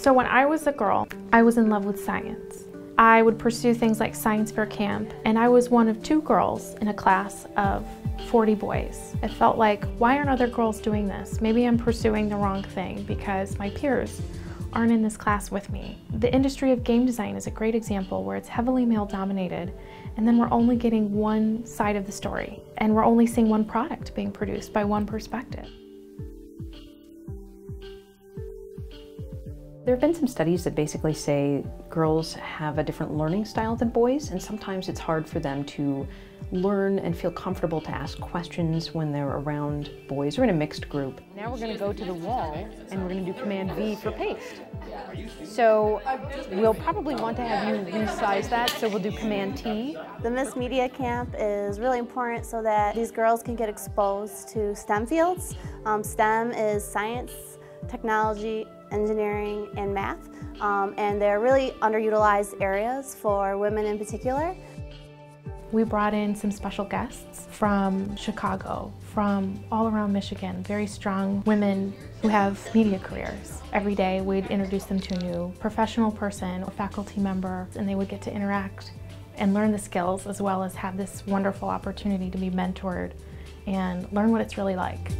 So when I was a girl, I was in love with science. I would pursue things like science fair camp, and I was one of two girls in a class of 40 boys. It felt like, why aren't other girls doing this? Maybe I'm pursuing the wrong thing because my peers aren't in this class with me. The industry of game design is a great example where it's heavily male dominated and then we're only getting one side of the story and we're only seeing one product being produced by one perspective. There have been some studies that basically say girls have a different learning style than boys, and sometimes it's hard for them to learn and feel comfortable to ask questions when they're around boys or in a mixed group. Now we're going to go to the wall and we're going to do Command V for paste. So we'll probably want to have you resize that, so we'll do Command T. The Miss Media Camp is really important so that these girls can get exposed to STEM fields. Um, STEM is science, technology, engineering, and math. Um, and they're really underutilized areas for women in particular. We brought in some special guests from Chicago, from all around Michigan, very strong women who have media careers. Every day we'd introduce them to a new professional person, a faculty member, and they would get to interact and learn the skills as well as have this wonderful opportunity to be mentored and learn what it's really like.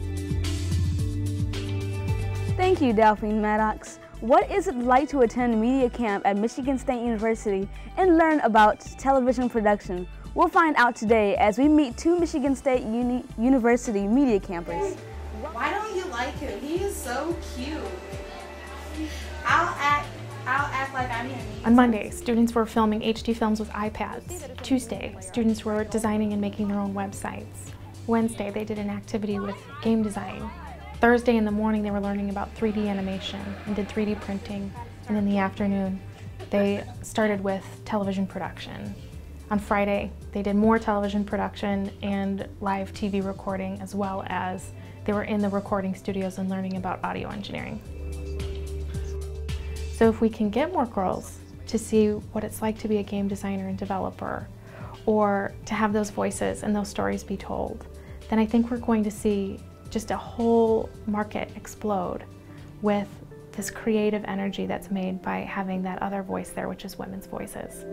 Thank you, Delphine Maddox. What is it like to attend media camp at Michigan State University and learn about television production? We'll find out today as we meet two Michigan State Uni University media campers. Why don't you like him? He is so cute. I'll act I'll act like I'm him. On Monday, students were filming HD films with iPads. Tuesday, students were designing and making their own websites. Wednesday, they did an activity with game design. Thursday in the morning they were learning about 3D animation and did 3D printing and in the afternoon they started with television production. On Friday they did more television production and live TV recording as well as they were in the recording studios and learning about audio engineering. So if we can get more girls to see what it's like to be a game designer and developer or to have those voices and those stories be told, then I think we're going to see just a whole market explode with this creative energy that's made by having that other voice there, which is women's voices.